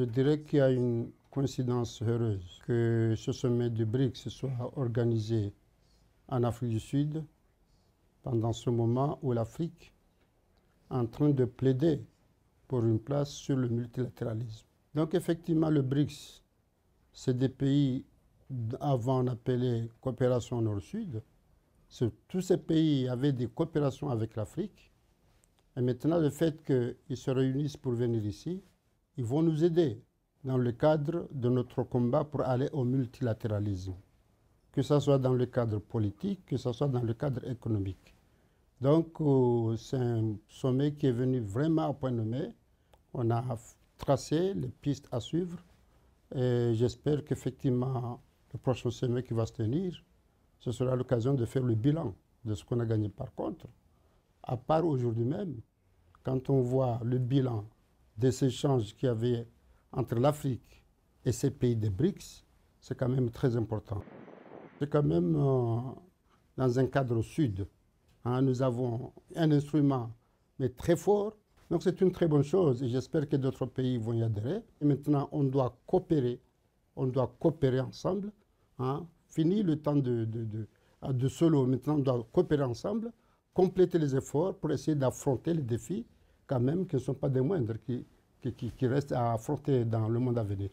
Je dirais qu'il y a une coïncidence heureuse que ce sommet du BRICS soit organisé en Afrique du Sud pendant ce moment où l'Afrique est en train de plaider pour une place sur le multilatéralisme. Donc effectivement, le BRICS, c'est des pays avant on appelait coopération nord-sud. Tous ces pays avaient des coopérations avec l'Afrique. Et maintenant, le fait qu'ils se réunissent pour venir ici, ils vont nous aider dans le cadre de notre combat pour aller au multilatéralisme, que ce soit dans le cadre politique, que ce soit dans le cadre économique. Donc, euh, c'est un sommet qui est venu vraiment à point nommé. On a tracé les pistes à suivre et j'espère qu'effectivement, le prochain sommet qui va se tenir, ce sera l'occasion de faire le bilan de ce qu'on a gagné. Par contre, à part aujourd'hui même, quand on voit le bilan des échanges qu'il y avait entre l'Afrique et ces pays des BRICS, c'est quand même très important. C'est quand même euh, dans un cadre sud. Hein, nous avons un instrument, mais très fort. Donc c'est une très bonne chose et j'espère que d'autres pays vont y adhérer. Et maintenant, on doit coopérer. On doit coopérer ensemble. Hein. Fini le temps de, de, de solo. Maintenant, on doit coopérer ensemble, compléter les efforts pour essayer d'affronter les défis quand même qui ne sont pas des moindres, qui, qui, qui à affronter dans le monde à venir.